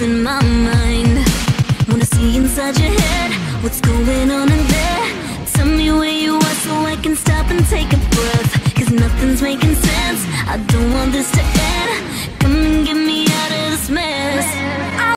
losing my mind. Wanna see inside your head What's going on in there? Tell me where you are so I can stop and take a breath. Cause nothing's making sense. I don't want this to